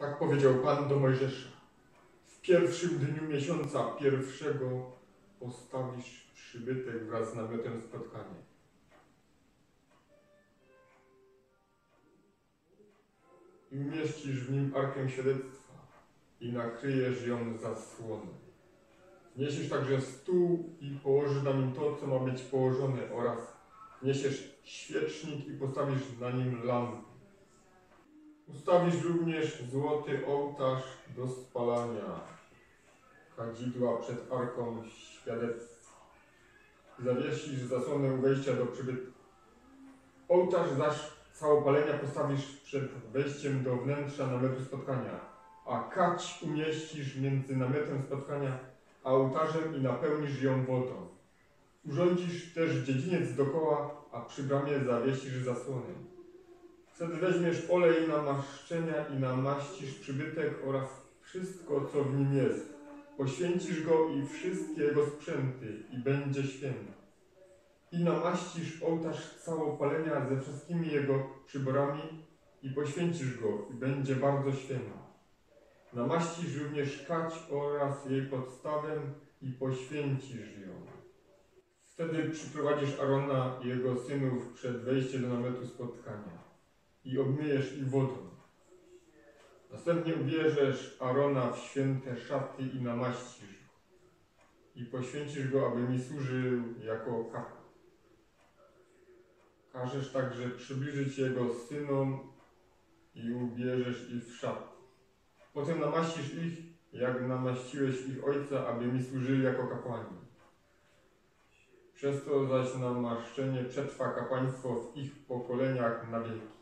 Tak powiedział Pan do Mojżesza. W pierwszym dniu miesiąca pierwszego postawisz przybytek wraz z namiotem spotkania. I umieścisz w nim arkę świadectwa i nakryjesz ją zasłoną. Niesiesz także stół i położysz na nim to, co ma być położone oraz niesiesz świecznik i postawisz na nim lampy. Ustawisz również złoty ołtarz do spalania kadzidła przed arką świadectwa. Zawiesisz zasłonę wejścia do przybytku. Ołtarz zaś całopalenia postawisz przed wejściem do wnętrza namiotu spotkania, a kać umieścisz między namiotem spotkania a ołtarzem i napełnisz ją wodą. Urządzisz też dziedziniec dokoła, a przy bramie zawiesisz zasłonę. Wtedy weźmiesz olej namaszczenia i namaścisz przybytek oraz wszystko, co w nim jest. Poświęcisz go i wszystkie jego sprzęty i będzie święty. I namaścisz ołtarz całopalenia ze wszystkimi jego przyborami i poświęcisz go i będzie bardzo święty. Namaścisz również kać oraz jej podstawę i poświęcisz ją. Wtedy przyprowadzisz Arona i jego synów przed wejściem do namiotu spotkania i obmyjesz ich wodą. Następnie ubierzesz Arona w święte szaty i namaścisz go. I poświęcisz go, aby mi służył jako kapłan. Każesz także przybliżyć jego synom i ubierzesz ich w szaty. Potem namaścisz ich, jak namaściłeś ich ojca, aby mi służyli jako kapłani. Przez to zaś namaszczenie przetrwa kapłaństwo w ich pokoleniach na wieki.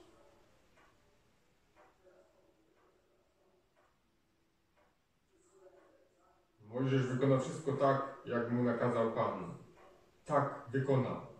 Mojżesz wykonał wszystko tak, jak mu nakazał Pan. Tak wykonał.